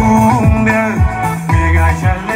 tung đen mì gà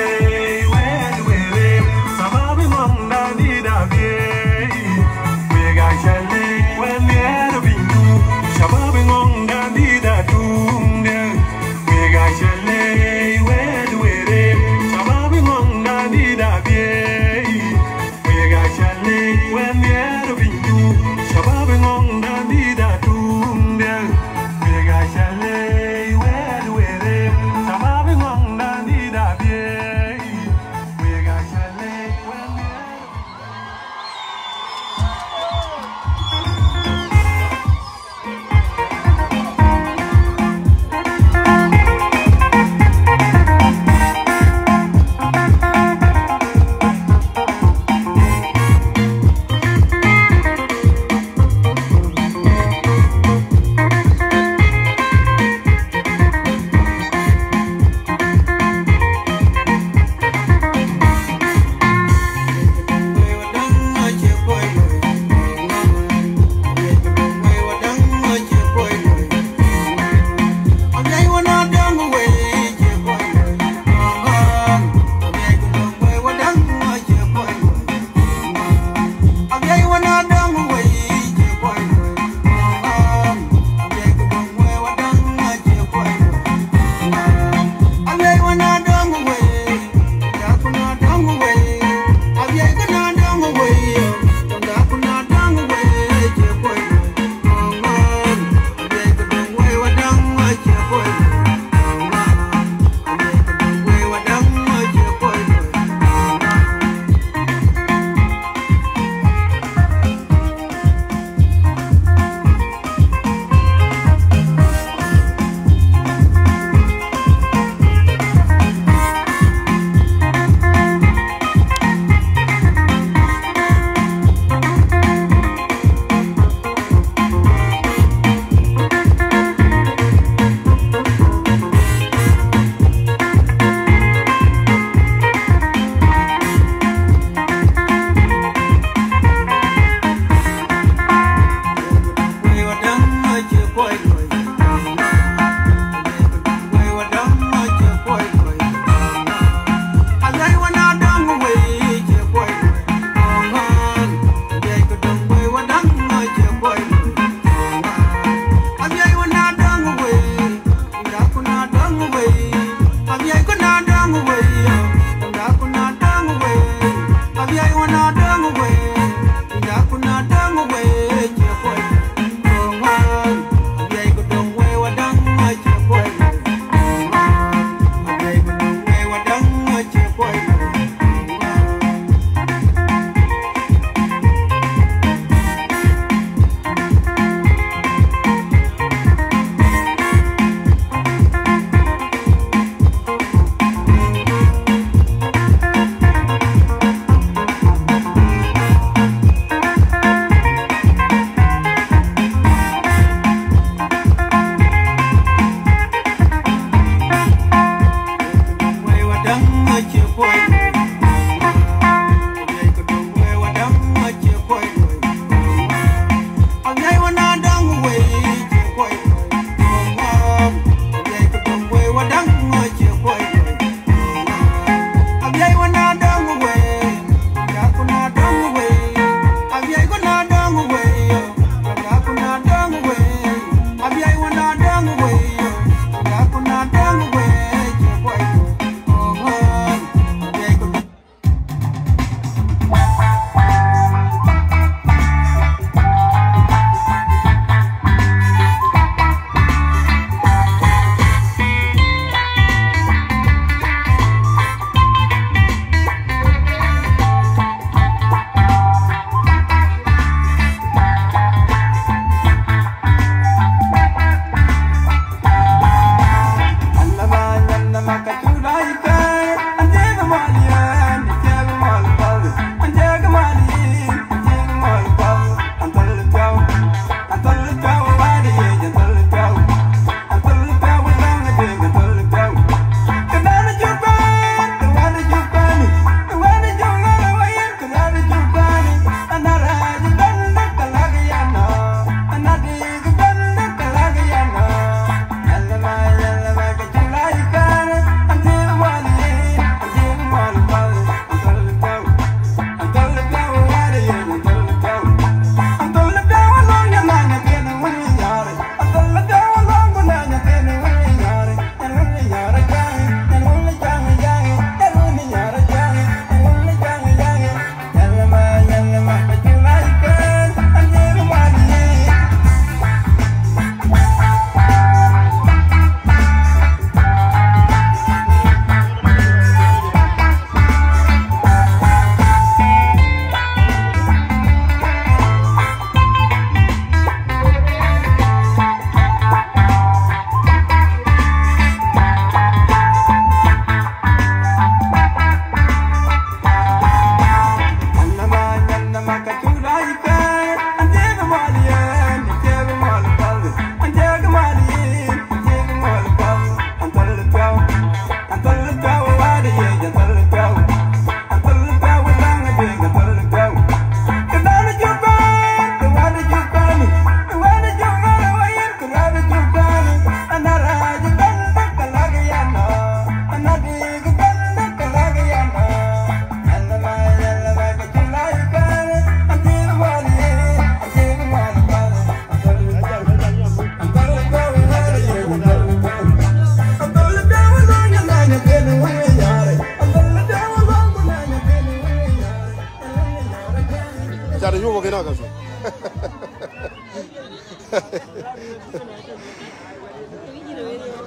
Dada yuko kina kaso.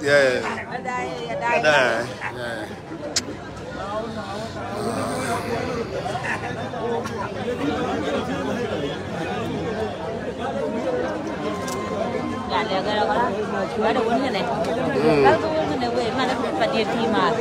Yeah. Yeah. Yeah. Dạ, để cái đó có đó. Cái đầu uống như này. Các tôi uống như này về mà nó phải tiền thì mà.